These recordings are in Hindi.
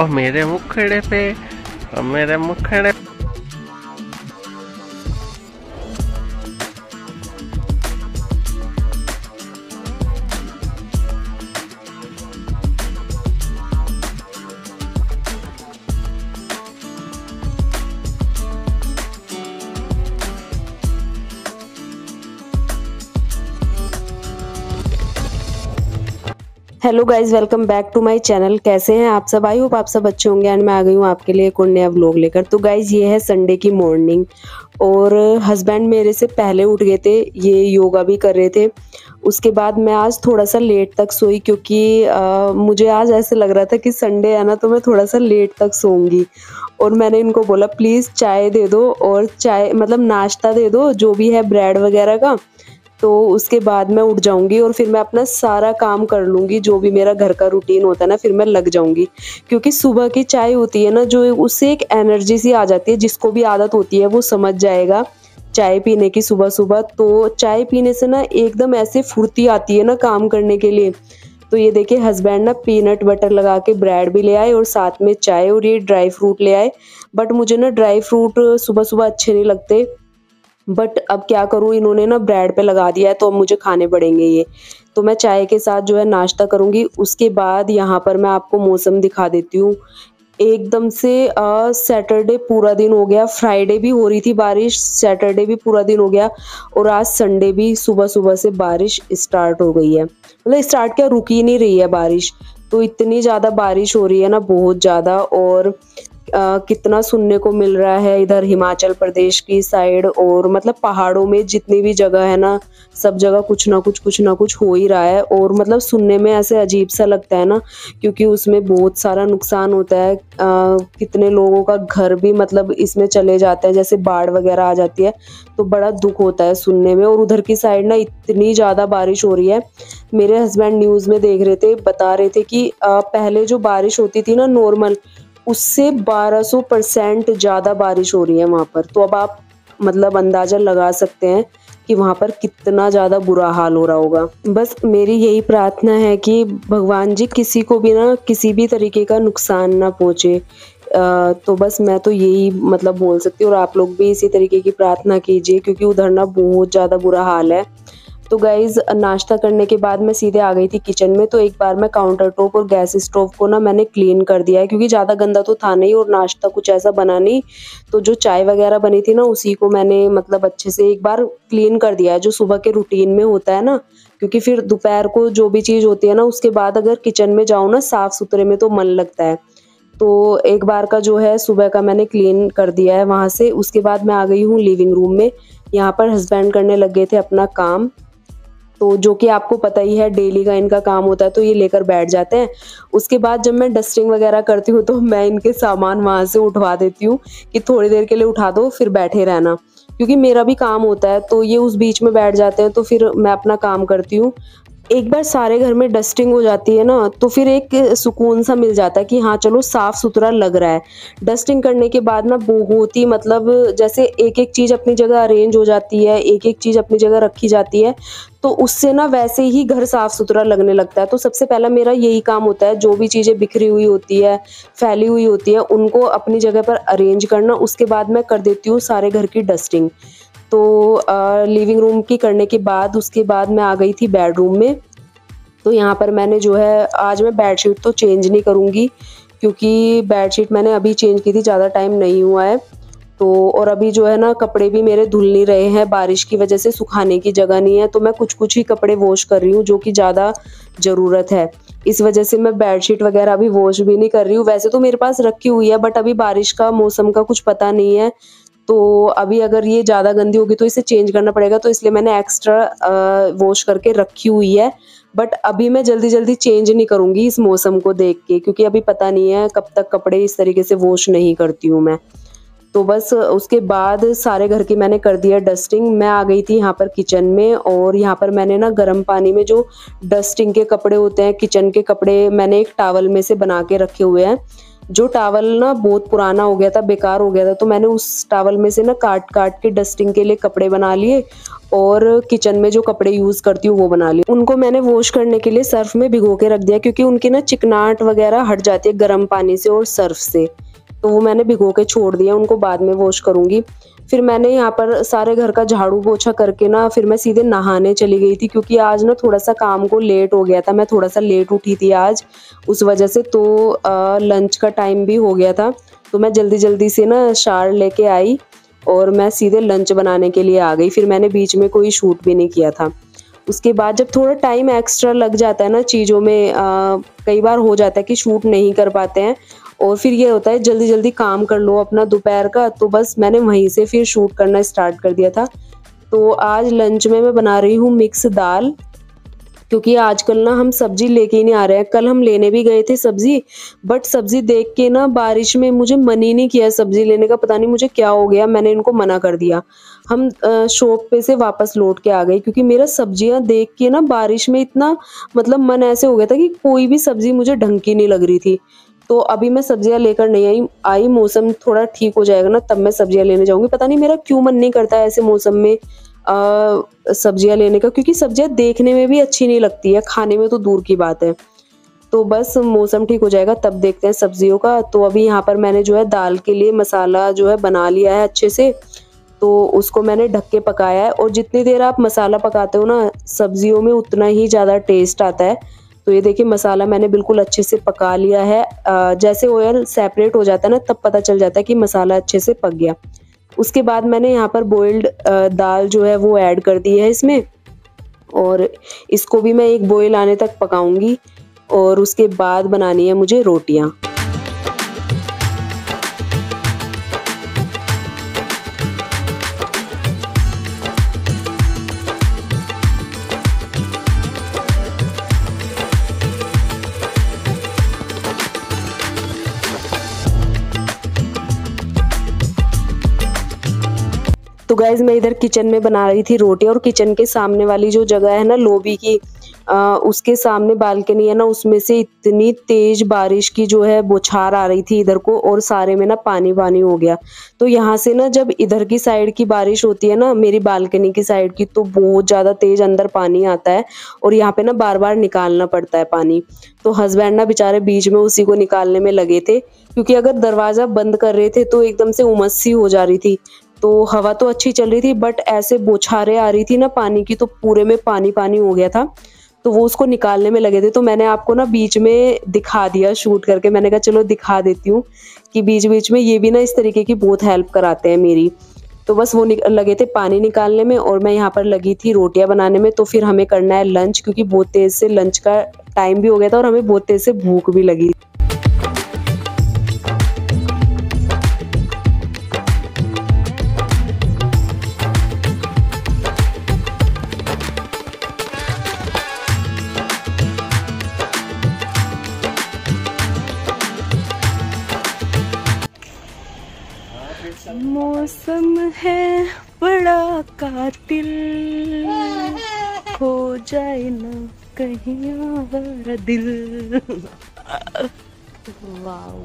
और मेरे मुखड़े पे और मेरे मुखड़े hello guys welcome back to my channel कैसे हैं आप सब? आई होप आप सब अच्छे होंगे। एंड मैं आ गई हूँ आपके लिए एक और नया व्लॉग लेकर। तो गाइज़ ये है संडे की मॉर्निंग और हस्बैंड मेरे से पहले उठ गए थे। ये योगा भी कर रहे थे। उसके बाद मैं आज थोड़ा सा लेट तक सोई क्योंकि आ, मुझे आज ऐसे लग रहा था कि संडे है ना तो मैं थोड़ा सा लेट तक सोऊँगी। और मैंने इनको बोला प्लीज़ चाय दे दो और चाय मतलब नाश्ता दे दो जो भी है ब्रेड वगैरह का। तो उसके बाद मैं उठ जाऊँगी और फिर मैं अपना सारा काम कर लूँगी, जो भी मेरा घर का रूटीन होता है ना, फिर मैं लग जाऊँगी। क्योंकि सुबह की चाय होती है ना, जो उससे एक एनर्जी सी आ जाती है, जिसको भी आदत होती है, वो समझ जाएगा चाय पीने की सुबह सुबह तो चाय पीने से ना, एकदम ऐसे फुर्ती आती है ना, काम करने के लिए। तो ये देखिए हस्बैंड ना पीनट बटर लगा के ब्रेड भी ले आए और साथ में चाय और ये ड्राई फ्रूट ले आए। बट मुझे ना ड्राई फ्रूट सुबह सुबह अच्छे नहीं लगते। बट अब क्या करूँ? इन्होंने ना ब्रेड पे लगा दिया है तो अब मुझे खाने पड़ेंगे ये। तो मैं चाय के साथ जो है नाश्ता करूँगी। उसके बाद यहाँ पर मैं आपको मौसम दिखा देती हूँ। एकदम से सैटरडे पूरा दिन हो गया। फ्राइडे भी हो रही थी बारिश सैटरडे भी पूरा दिन हो गया। और आज संडे भी सुबह सुबह से बारिश स्टार्ट हो गई है। मतलब स्टार्ट क्या, रुकी नहीं रही है बारिश। तो इतनी ज़्यादा बारिश हो रही है ना, बहुत ज़्यादा। और कितना सुनने को मिल रहा है इधर हिमाचल प्रदेश की साइड और मतलब पहाड़ों में जितनी भी जगह है ना सब जगह कुछ ना कुछ कुछ ना कुछ हो ही रहा है और मतलब सुनने में ऐसे अजीब सा लगता है ना क्योंकि उसमें बहुत सारा नुकसान होता है। आ, कितने लोगों का घर भी मतलब इसमें चले जाते हैं जैसे बाढ़ वगैरह आ जाती है तो बड़ा दुख होता है सुनने में। और उधर की साइड ना इतनी ज़्यादा बारिश हो रही है मेरे हस्बैंड न्यूज़ में देख रहे थे बता रहे थे कि आ, पहले जो बारिश होती थी ना नॉर्मल उससे 1200 परसेंट ज़्यादा बारिश हो रही है वहाँ पर। तो अब आप मतलब अंदाज़ा लगा सकते हैं कि वहाँ पर कितना ज़्यादा बुरा हाल हो रहा होगा। बस मेरी यही प्रार्थना है कि भगवान जी किसी को भी ना किसी भी तरीके का नुकसान ना पहुँचे। तो बस मैं तो यही मतलब बोल सकती हूँ और आप लोग भी इसी तरीके की प्रार्थना कीजिए क्योंकि उधर ना बहुत ज़्यादा बुरा हाल है। तो गाइज़ नाश्ता करने के बाद मैं सीधे आ गई थी किचन में तो एक बार मैं काउंटर टॉप और गैस स्टोव को ना मैंने क्लीन कर दिया है, क्योंकि ज़्यादा गंदा तो था नहीं और नाश्ता कुछ ऐसा बना नहीं। तो जो चाय वगैरह बनी थी ना, उसी को मैंने मतलब अच्छे से एक बार क्लीन कर दिया है, जो सुबह के रूटीन में होता है ना। क्योंकि फिर दोपहर को जो भी चीज़ होती है ना, उसके बाद अगर किचन में जाओ ना साफ़ सुथरे में तो मन लगता है। तो एक बार का जो है, सुबह का मैंने क्लीन कर दिया है वहाँ से, उसके बाद मैं आ गई हूँ लिविंग रूम में। यहाँ पर हस्बैंड करने लग गए थे अपना काम। तो जो कि आपको पता ही है डेली का इनका काम होता है तो ये लेकर बैठ जाते हैं। उसके बाद जब मैं डस्टिंग वगैरह करती हूँ तो मैं इनके सामान वहाँ से उठवा देती हूँ कि थोड़ी देर के लिए उठा दो, फिर बैठे रहना। क्योंकि मेरा भी काम होता है तो ये उस बीच में बैठ जाते हैं तो फिर मैं अपना काम करती हूँ। एक बार सारे घर में डस्टिंग हो जाती है ना तो फिर एक सुकून सा मिल जाता है कि हाँ चलो साफ़ सुथरा लग रहा है। डस्टिंग करने के बाद ना बहुत ही मतलब जैसे एक एक चीज़ अपनी जगह अरेंज हो जाती है एक एक चीज़ अपनी जगह रखी जाती है तो उससे ना वैसे ही घर साफ़ सुथरा लगने लगता है। तो सबसे पहला मेरा यही काम होता है, जो भी चीज़ें बिखरी हुई होती है, फैली हुई होती है, उनको अपनी जगह पर अरेंज करना, उसके बाद मैं कर देती हूँ सारे घर की डस्टिंग तो लिविंग रूम की करने के बाद, उसके बाद मैं आ गई थी बेडरूम में। तो यहाँ पर मैंने जो है, आज मैं बेडशीट तो चेंज नहीं करूँगी, क्योंकि बेडशीट मैंने अभी चेंज की थी, ज़्यादा टाइम नहीं हुआ है। तो और अभी जो है ना, कपड़े भी मेरे धुल नहीं रहे हैं, बारिश की वजह से सुखाने की जगह नहीं है तो मैं कुछ कुछ ही कपड़े वॉश कर रही हूँ, जो कि ज़्यादा ज़रूरत है। इस वजह से मैं बेडशीट वगैरह अभी वॉश भी नहीं कर रही हूँ। वैसे तो मेरे पास रखी हुई है बट अभी बारिश का, मौसम का कुछ पता नहीं है तो अभी अगर ये ज़्यादा गंदी होगी तो इसे चेंज करना पड़ेगा तो इसलिए मैंने एक्स्ट्रा वॉश करके रखी हुई है। बट अभी मैं जल्दी जल्दी चेंज नहीं करूँगी इस मौसम को देख के, क्योंकि अभी पता नहीं है कब तक कपड़े इस तरीके से वॉश नहीं करती हूँ मैं। तो बस उसके बाद सारे घर की मैंने कर दिया डस्टिंग मैं आ गई थी यहाँ पर किचन में और यहाँ पर मैंने ना गर्म पानी में जो डस्टिंग के कपड़े होते हैं किचन के कपड़े मैंने एक टावल में से बना के रखे हुए हैं। जो टावल ना बहुत पुराना हो गया था, बेकार हो गया था तो मैंने उस टावल में से ना काट काट के डस्टिंग के लिए कपड़े बना लिए और किचन में जो कपड़े यूज़ करती हूँ वो बना लिए। उनको मैंने वॉश करने के लिए सर्फ में भिगो के रख दिया क्योंकि उनकी ना चिकनाहट वगैरह हट जाती है गर्म पानी से और सर्फ से। तो वो मैंने भिगो के छोड़ दिया, उनको बाद में वॉश करूँगी। फिर मैंने यहाँ पर सारे घर का झाड़ू पोछा करके ना फिर मैं सीधे नहाने चली गई थी क्योंकि आज ना थोड़ा सा काम को लेट हो गया था। मैं थोड़ा सा लेट उठी थी आज। उस वजह से तो लंच का टाइम भी हो गया था। तो मैं जल्दी जल्दी से ना शार लेके आई और मैं सीधे लंच बनाने के लिए आ गई। फिर मैंने बीच में कोई शूट भी नहीं किया था। उसके बाद जब थोड़ा टाइम एक्स्ट्रा लग जाता है ना चीज़ों में आ, कई बार हो जाता है कि शूट नहीं कर पाते हैं। और फिर ये होता है, जल्दी जल्दी काम कर लो अपना दोपहर का। तो बस मैंने वहीं से फिर शूट करना स्टार्ट कर दिया था। तो आज लंच में मैं बना रही हूँ मिक्स दाल, क्योंकि आजकल ना हम सब्ज़ी लेके ही नहीं आ रहे हैं। कल हम लेने भी गए थे सब्ज़ी बट सब्ज़ी देख के ना बारिश में मुझे मन ही नहीं किया सब्ज़ी लेने का। पता नहीं मुझे क्या हो गया, मैंने इनको मना कर दिया। हम शॉप पे से वापस लौट के आ गए, क्योंकि मेरा सब्ज़ियाँ देख के ना बारिश में इतना मतलब मन ऐसे हो गया था कि कोई भी सब्ज़ी मुझे ढंग की नहीं लग रही थी। तो अभी मैं सब्ज़ियाँ लेकर नहीं आई आई, मौसम थोड़ा ठीक हो जाएगा ना, तब मैं सब्ज़ियाँ लेने जाऊँगी। पता नहीं मेरा क्यों मन नहीं करता है ऐसे मौसम में सब्ज़ियाँ लेने का, क्योंकि सब्ज़ियाँ देखने में भी अच्छी नहीं लगती है, खाने में तो दूर की बात है। तो बस मौसम ठीक हो जाएगा, तब देखते हैं सब्जियों का। तो अभी यहाँ पर मैंने जो है दाल के लिए मसाला जो है बना लिया है अच्छे से तो उसको मैंने ढक के पकाया है। और जितनी देर आप मसाला पकाते हो ना, सब्जियों में उतना ही ज़्यादा टेस्ट आता है। तो ये देखिए, मसाला मैंने बिल्कुल अच्छे से पका लिया है। जैसे ऑयल सेपरेट हो जाता है ना, तब पता चल जाता है कि मसाला अच्छे से पक गया। उसके बाद मैंने यहाँ पर बॉइल्ड दाल जो है वो ऐड कर दी है इसमें। और इसको भी मैं एक बॉयल आने तक पकाऊँगी। और उसके बाद बनानी है मुझे रोटियाँ। गैस मैं इधर किचन में बना रही थी रोटी और किचन के सामने वाली जो जगह है ना लोबी की आ, उसके सामने बालकनी है ना उसमें से इतनी तेज बारिश की जो है बुछार आ रही थी इधर को और सारे में ना पानी पानी हो गया। तो यहाँ से ना जब इधर की साइड की बारिश होती है ना मेरी बालकनी की साइड की तो बहुत ज़्यादा तेज अंदर पानी आता है और यहाँ पे ना बार बार निकालना पड़ता है पानी। तो हस्बैंड ना बेचारे बीच में उसी को निकालने में लगे थे क्योंकि अगर दरवाज़ा बंद कर रहे थे तो एकदम से उमस सी हो जा रही थी। तो हवा तो अच्छी चल रही थी बट ऐसे बोछारे आ रही थी ना पानी की तो पूरे में पानी पानी हो गया था। तो वो उसको निकालने में लगे थे तो मैंने आपको ना बीच में दिखा दिया शूट करके। मैंने कहा, चलो दिखा देती हूँ कि बीच बीच में ये भी ना इस तरीके की बहुत हेल्प कराते हैं मेरी। तो बस वो लगे थे पानी निकालने में और मैं यहाँ पर लगी थी रोटियाँ बनाने में। तो फिर हमें करना है लंच क्योंकि बहुत तेज़ से लंच का टाइम भी हो गया था और हमें बहुत तेज़ से भूख भी लगी। कहीं दिल। वाओ।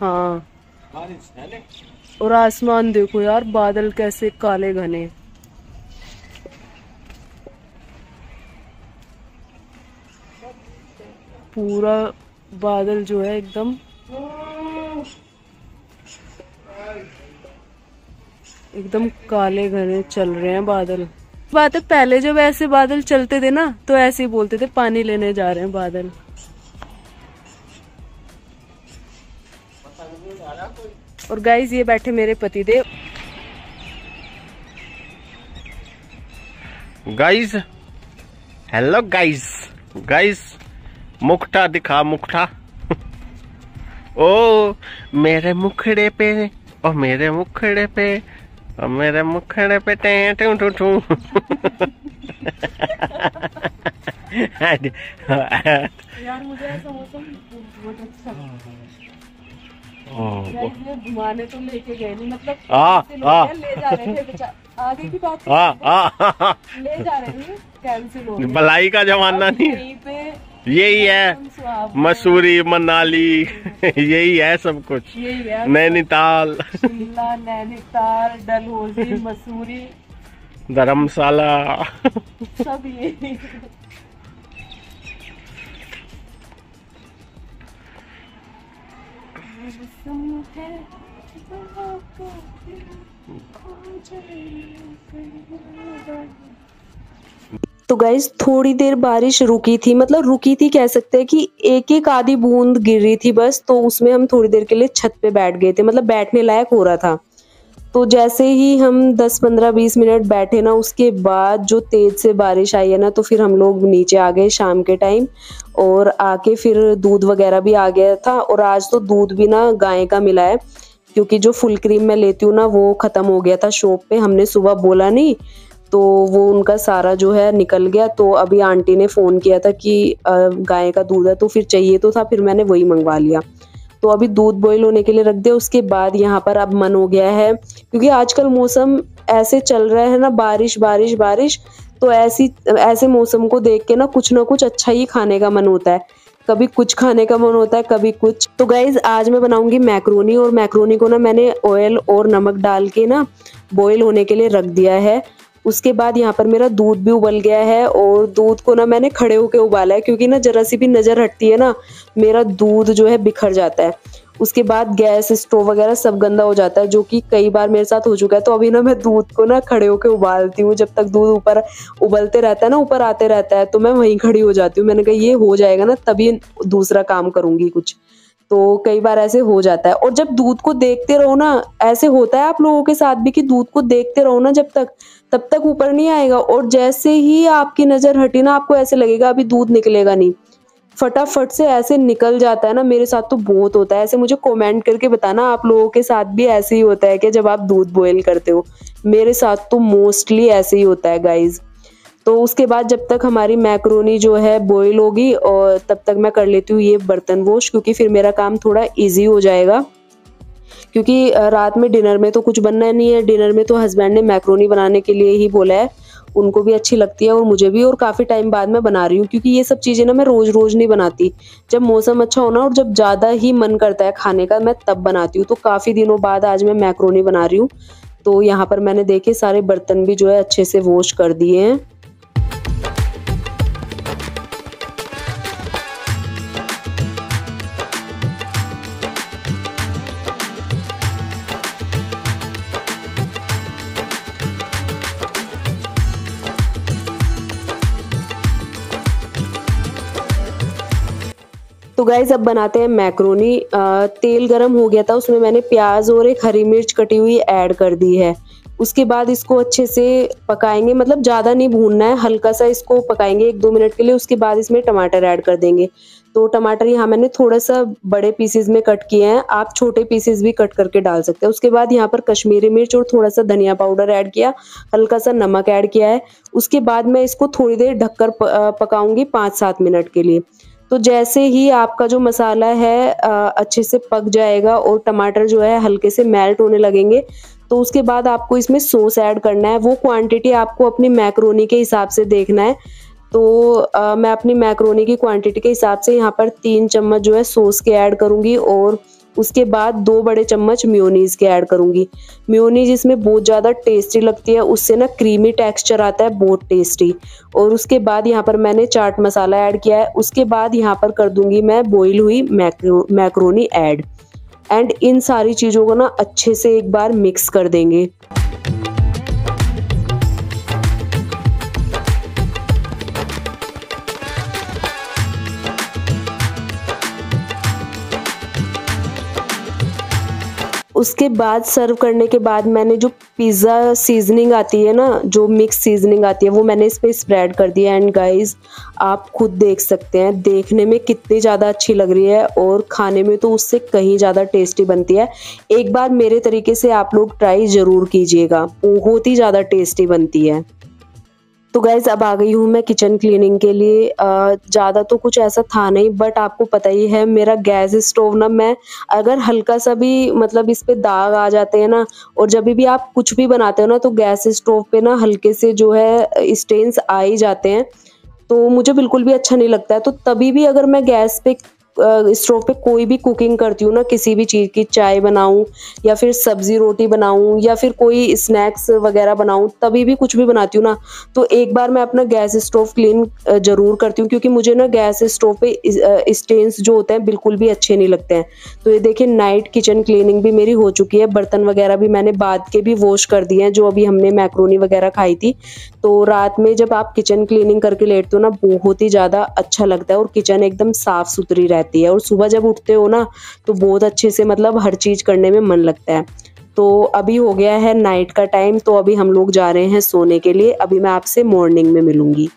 हाँ और आसमान देखो यार बादल कैसे काले घने। पूरा बादल जो है एकदम एकदम काले घने चल रहे हैं बादल। बात है, पहले जब ऐसे बादल चलते थे ना तो ऐसे ही बोलते थे, पानी लेने जा रहे हैं बादल। और गाइस ये बैठे मेरे पति देव गाइस हेलो गाइस गाइस मुखटा दिखा, मुखटा। ओ, मेरे मुखड़े पे, ओ, मेरे मुखड़े पे। ओ मेरे मुखड़े पे टे टू टू यार मुझे ऐसा मौसम बहुत अच्छा घुमाने तो लेके गए नहीं मतलब आ, आ, ले जा रहे थे आगे की बात हाँ हाँ ले जा रहे कैंसिल हो भलाई का जमाना नहीं। पे यही है मसूरी मनाली यही है सब कुछ। नैनीताल। नैनीताल डलहौजी मसूरी। धर्मशाला। सब यही। तो गाइज़ थोड़ी देर बारिश रुकी थी मतलब रुकी थी कह सकते हैं कि एक एक आधी बूंद गिर रही थी बस तो उसमें हम थोड़ी देर के लिए छत पे बैठ गए थे मतलब बैठने लायक हो रहा था। तो जैसे ही हम 10 15 20 मिनट बैठे ना, उसके बाद जो तेज से बारिश आई है ना तो फिर हम लोग नीचे आ गए शाम के टाइम, और आके फिर दूध वगैरह भी आ गया था, और आज तो दूध भी ना गाय का मिला है, क्योंकि जो फुल क्रीम मैं लेती हूँ ना, वो खत्म हो गया था शॉप पे, हमने सुबह बोला नहीं तो वो उनका सारा जो है निकल गया। तो अभी आंटी ने फ़ोन किया था कि गाय का दूध है तो फिर चाहिए तो था, फिर मैंने वही मंगवा लिया। तो अभी दूध बॉयल होने के लिए रख दिया। उसके बाद यहाँ पर अब मन हो गया है, क्योंकि आजकल मौसम ऐसे चल रहा है ना, बारिश बारिश बारिश तो ऐसी, ऐसे मौसम को देख के ना कुछ ना कुछ अच्छा ही खाने का मन होता है। कभी कुछ खाने का मन होता है, कभी कुछ। तो गाइज़ आज मैं बनाऊँगी मैक्रोनी और मैक्रोनी को ना मैंने ऑयल और नमक डाल के ना बॉईल होने के लिए रख दिया है। उसके बाद यहाँ पर मेरा दूध भी उबल गया है और दूध को ना मैंने खड़े होके उबाला है, क्योंकि ना जरा सी भी नज़र हटती है ना, मेरा दूध जो है बिखर जाता है। उसके बाद गैस, स्टोव वगैरह सब गंदा हो जाता है, जो कि कई बार मेरे साथ हो चुका है तो अभी ना मैं दूध को ना खड़े होके उबालती हूँ। जब तक दूध ऊपर उबलते रहता है ना, ऊपर आते रहता है तो मैं वहीं खड़ी हो जाती हूँ। मैंने कहा, ये हो जाएगा ना, तभी दूसरा काम करूँगी कुछ। तो कई बार ऐसे हो जाता है। और जब दूध को देखते रहो ना, ऐसे होता है आप लोगों के साथ भी कि दूध को देखते रहो ना जब तक, तब तक ऊपर नहीं आएगा। और जैसे ही आपकी नज़र हटी ना, आपको ऐसे लगेगा अभी दूध निकलेगा नहीं। फटाफट से ऐसे निकल जाता है ना, मेरे साथ तो बहुत होता है। ऐसे मुझे कमेंट करके बताना, आप लोगों के साथ भी ऐसे ही होता है कि जब आप दूध बॉयल करते हो। मेरे साथ तो मोस्टली ऐसे ही होता है गाइज़ तो उसके बाद जब तक हमारी मैक्रोनी जो है बॉईल होगी और तब तक मैं कर लेती हूँ ये बर्तन वॉश क्योंकि फिर मेरा काम थोड़ा इजी हो जाएगा। क्योंकि रात में डिनर में तो कुछ बनना नहीं है। डिनर में तो हस्बैंड ने मैक्रोनी बनाने के लिए ही बोला है। उनको भी अच्छी लगती है और मुझे भी, और काफ़ी टाइम बाद मैं बना रही हूँ, क्योंकि ये सब चीज़ें ना मैं रोज़ रोज़ नहीं बनाती। जब मौसम अच्छा होना और जब ज़्यादा ही मन करता है खाने का, मैं तब बनाती हूँ। तो काफ़ी दिनों बाद आज मैं मैक्रोनी बना रही हूँ। तो यहाँ पर मैंने देखे सारे बर्तन भी जो है अच्छे से वॉश कर दिए हैं। तो गाइज़ अब बनाते हैं मैक्रोनी तेल गरम हो गया था, उसमें मैंने प्याज और एक हरी मिर्च कटी हुई ऐड कर दी है। उसके बाद इसको अच्छे से पकाएँगे मतलब ज़्यादा नहीं भूनना है, हल्का सा इसको पकाएँगे एक दो मिनट के लिए, उसके बाद इसमें टमाटर ऐड कर देंगे। तो टमाटर यहाँ मैंने थोड़ा सा बड़े पीसेस में कट किए हैं, आप छोटे पीसेस भी कट करके डाल सकते हैं। उसके बाद यहाँ पर कश्मीरी मिर्च और थोड़ा सा धनिया पाउडर ऐड किया, हल्का सा नमक ऐड किया है। उसके बाद मैं इसको थोड़ी देर ढककर पकाऊँगी पाँच सात मिनट के लिए। तो जैसे ही आपका जो मसाला है अच्छे से पक जाएगा और टमाटर जो है हल्के से मेल्ट होने लगेंगे तो उसके बाद आपको इसमें सॉस ऐड करना है। वो क्वांटिटी आपको अपनी मैक्रोनी के हिसाब से देखना है। तो आ, मैं अपनी मैक्रोनी की क्वांटिटी के हिसाब से यहाँ पर तीन चम्मच जो है सॉस के ऐड करूँगी और उसके बाद दो बड़े चम्मच म्योनीज के ऐड करूँगी। म्योनीज इसमें बहुत ज़्यादा टेस्टी लगती है, उससे ना क्रीमी टेक्सचर आता है, बहुत टेस्टी और उसके बाद यहाँ पर मैंने चाट मसाला ऐड किया है, उसके बाद यहाँ पर कर दूँगी मैं बॉइल हुई मैक्रो मैक्रोनी ऐड एंड इन सारी चीज़ों को ना अच्छे से एक बार मिक्स कर देंगे। उसके बाद सर्व करने के बाद मैंने जो पिज़्ज़ा सीजनिंग आती है ना, जो मिक्स सीजनिंग आती है, वो मैंने इस पर स्प्रेड कर दिया एंड गाइस आप खुद देख सकते हैं, देखने में कितनी ज़्यादा अच्छी लग रही है और खाने में तो उससे कहीं ज़्यादा टेस्टी बनती है। एक बार मेरे तरीके से आप लोग ट्राई ज़रूर कीजिएगा, बहुत ही ज़्यादा टेस्टी बनती है। तो गाइज़ अब आ गई हूँ मैं किचन क्लीनिंग के लिए। ज़्यादा तो कुछ ऐसा था नहीं बट आपको पता ही है, मेरा गैस स्टोव ना मैं अगर हल्का सा भी मतलब इस पे दाग आ जाते हैं ना, और जब भी आप कुछ भी बनाते हो ना तो गैस स्टोव पे ना हल्के से जो है स्टेन्स आ ही जाते हैं। तो मुझे बिल्कुल भी अच्छा नहीं लगता है। तो तभी भी अगर मैं गैस पे स्टोव पे कोई भी कुकिंग करती हूँ ना, किसी भी चीज़ की चाय बनाऊँ या फिर सब्ज़ी रोटी बनाऊँ या फिर कोई स्नैक्स वगैरह बनाऊँ, तभी भी कुछ भी बनाती हूँ ना तो एक बार मैं अपना गैस स्टोव क्लीन ज़रूर करती हूँ क्योंकि मुझे ना गैस स्टोव पे स्टेन्स जो होते हैं बिल्कुल भी अच्छे नहीं लगते हैं। तो ये देखिए नाइट किचन क्लीनिंग भी मेरी हो चुकी है, बर्तन वगैरह भी मैंने बाद के भी वॉश कर दिए हैं, जो अभी हमने मैक्रोनी वगैरह खाई थी। तो रात में जब आप किचन क्लीनिंग करके लेटते हो ना, बहुत ही ज़्यादा अच्छा लगता है और किचन एकदम साफ़ सुथरी रहती है। और सुबह जब उठते हो ना तो बहुत अच्छे से मतलब हर चीज़ करने में मन लगता है। तो अभी हो गया है नाइट का टाइम तो अभी हम लोग जा रहे हैं सोने के लिए। अभी मैं आपसे मॉर्निंग में मिलूँगी।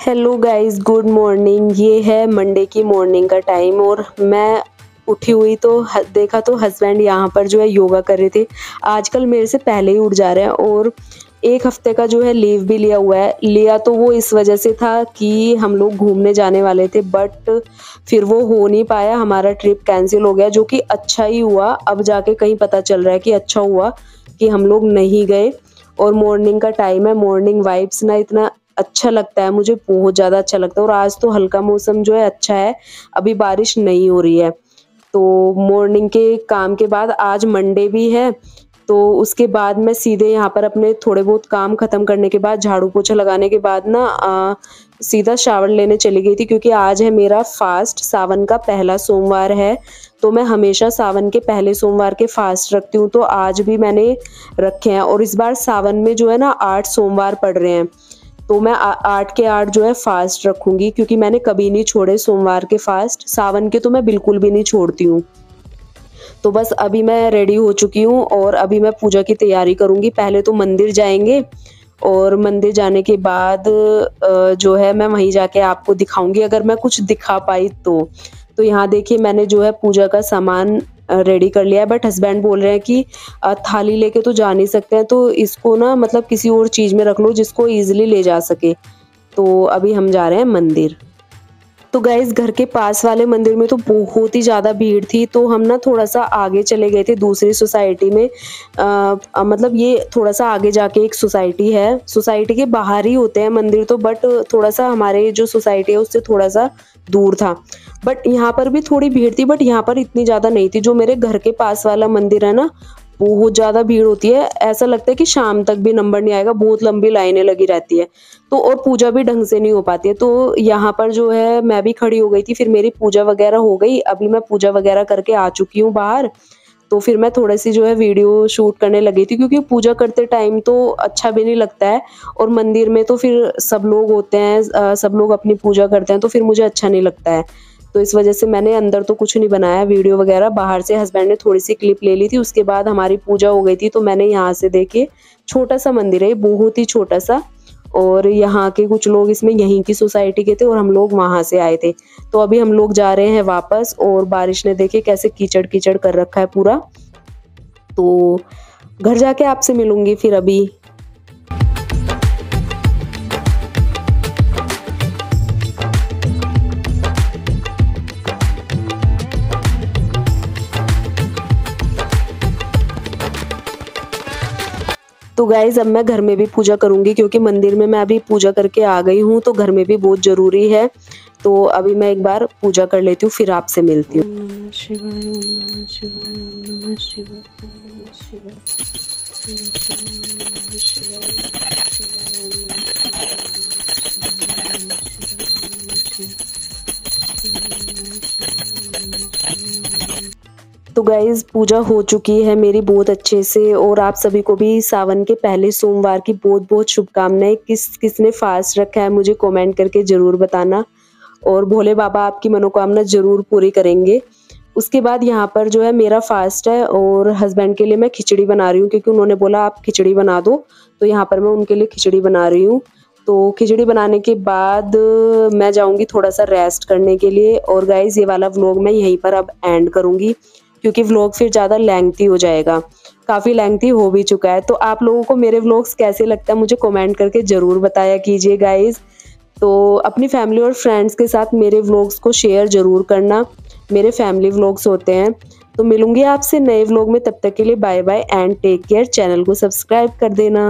हेलो गाइस गुड मॉर्निंग ये है मंडे की मॉर्निंग का टाइम और मैं उठी हुई तो देखा तो हस्बैंड यहाँ पर जो है योगा कर रहे थे। आजकल मेरे से पहले ही उठ जा रहे हैं और एक हफ़्ते का जो है लीव भी लिया हुआ है। लिया तो वो इस वजह से था कि हम लोग घूमने जाने वाले थे बट फिर वो हो नहीं पाया। हमारा ट्रिप कैंसिल हो गया, जो कि अच्छा ही हुआ। अब जाके कहीं पता चल रहा है कि अच्छा हुआ कि हम लोग नहीं गए। और मॉर्निंग का टाइम है मॉर्निंग वाइब्स ना इतना अच्छा लगता है, मुझे बहुत ज़्यादा अच्छा लगता है। और आज तो हल्का मौसम जो है अच्छा है, अभी बारिश नहीं हो रही है। तो मॉर्निंग के काम के बाद आज मंडे भी है तो उसके बाद मैं सीधे यहाँ पर अपने थोड़े बहुत काम ख़त्म करने के बाद झाड़ू पोछा लगाने के बाद ना आ, सीधा शावर लेने चली गई थी क्योंकि आज है मेरा फास्ट सावन का पहला सोमवार है। तो मैं हमेशा सावन के पहले सोमवार के फास्ट रखती हूँ तो आज भी मैंने रखे हैं और इस बार सावन में जो है ना आठ सोमवार पड़ रहे हैं। तो मैं आठ के आठ जो है फास्ट रखूँगी क्योंकि मैंने कभी नहीं छोड़े सोमवार के फास्ट सावन के तो मैं बिल्कुल भी नहीं छोड़ती हूँ। तो बस अभी मैं रेडी हो चुकी हूँ और अभी मैं पूजा की तैयारी करूँगी। पहले तो मंदिर जाएँगे और मंदिर जाने के बाद जो है मैं वहीं जाके आपको दिखाऊँगी। अगर मैं कुछ दिखा पाई तो। तो यहाँ देखिए मैंने जो है पूजा का सामान रेडी कर लिया है। बट हस्बैंड बोल रहे हैं कि थाली लेके तो जा नहीं सकते हैं। तो इसको ना मतलब किसी और चीज़ में रख लो जिसको ईजिली ले जा सके। तो अभी हम जा रहे हैं मंदिर। तो गाइज़ घर के पास वाले मंदिर में तो बहुत ही ज़्यादा भीड़ थी तो हम ना थोड़ा सा आगे चले गए थे दूसरी सोसाइटी में। आ, मतलब ये थोड़ा सा आगे जाके एक सोसाइटी है। सोसाइटी के बाहर ही होते हैं मंदिर तो बट थोड़ा सा हमारे जो सोसाइटी है उससे थोड़ा सा दूर था। बट यहाँ पर भी थोड़ी भीड़ थी बट यहाँ पर इतनी ज़्यादा नहीं थी। जो मेरे घर के पास वाला मंदिर है ना बहुत ज़्यादा भीड़ होती है। ऐसा लगता है कि शाम तक भी नंबर नहीं आएगा, बहुत लंबी लाइनें लगी रहती है। तो और पूजा भी ढंग से नहीं हो पाती है। तो यहाँ पर जो है, मैं भी खड़ी हो गई थी, फिर मेरी पूजा वगैरह हो गई। अभी मैं पूजा वगैरह करके आ चुकी हूँ बाहर। तो फिर मैं थोड़ी सी जो है, वीडियो शूट करने लगी थी, क्योंकि पूजा करते टाइम तो अच्छा भी नहीं लगता है। और मंदिर में तो फिर सब लोग होते हैं सब लोग अपनी पूजा करते हैं तो फिर मुझे अच्छा नहीं लगता है। तो इस वजह से मैंने अंदर तो कुछ नहीं बनाया, वीडियो वगैरह। बाहर से हस्बैंड ने थोड़ी सी क्लिप ले ली थी, उसके बाद हमारी पूजा हो गई थी तो मैंने यहाँ से देखे छोटा सा मंदिर है बहुत ही छोटा सा और यहाँ के कुछ लोग इसमें यहीं की सोसाइटी के थे और हम लोग वहाँ से आए थे। तो अभी हम लोग जा रहे हैं वापस और बारिश ने देखे कैसे कीचड़ कीचड़ कर रखा है पूरा। तो घर जाके आपसे मिलूँगी फिर अभी। तो गाइज़ अब मैं घर में भी पूजा करूँगी क्योंकि मंदिर में मैं अभी पूजा करके आ गई हूँ तो घर में भी बहुत ज़रूरी है तो अभी मैं एक बार पूजा कर लेती हूँ फिर आपसे मिलती हूँ तो गाइज़ पूजा हो चुकी है मेरी बहुत अच्छे से और आप सभी को भी सावन के पहले सोमवार की बहुत बहुत शुभकामनाएँ। किस, किसने फास्ट रखा है मुझे कमेंट करके ज़रूर बताना और भोले बाबा आपकी मनोकामना ज़रूर पूरी करेंगे। उसके बाद यहाँ पर जो है मेरा फास्ट है और हस्बैंड के लिए मैं खिचड़ी बना रही हूँ क्योंकि उन्होंने बोला आप खिचड़ी बना दो तो यहाँ पर मैं उनके लिए खिचड़ी बना रही हूँ। तो खिचड़ी बनाने के बाद मैं जाऊँगी थोड़ा सा रेस्ट करने के लिए और गाइज़ ये वाला व्लॉग मैं यहीं पर अब एंड करूँगी। क्योंकि व्लॉग फिर ज़्यादा लेंथी हो जाएगा। काफ़ी लेंथी हो भी चुका है। तो आप लोगों को मेरे व्लॉग्स कैसे लगता है, मुझे कमेंट करके ज़रूर बताया कीजिए गाइज़ तो अपनी फैमिली और फ्रेंड्स के साथ मेरे व्लॉग्स को शेयर ज़रूर करना। मेरे फैमिली व्लॉग्स होते हैं। तो मिलूँगी आपसे नए व्लॉग में, तब तक के लिए bye bye and take care channel को सब्सक्राइब कर देना।